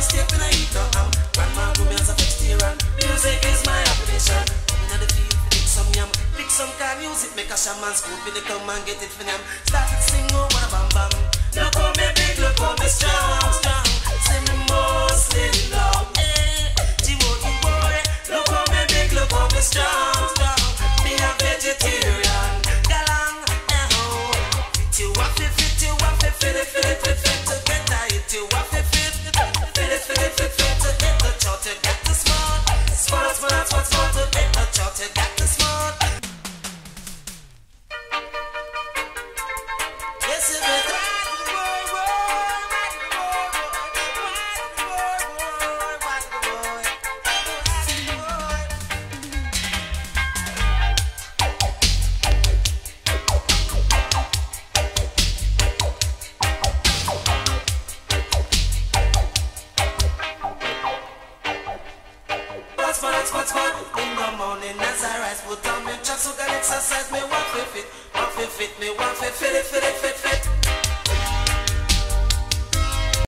Step and I eat no music, make a shaman scoop in the come and get it for them. Start it sing oh what a bam bam. Look how me big, look how me strong, strong. See me mostly love, eh. G.O.D. boy, look how me big, look how me strong, strong. Me a vegetarian, galang, eh oh. Fit you up, fit, you up, fit, fit it, fit it, fit, fit to get. Hit you up, fit In the morning as I rise, put on me tracks, so got exercise. Me want to fit, fit, me want to fit it, fit it, fit, fit.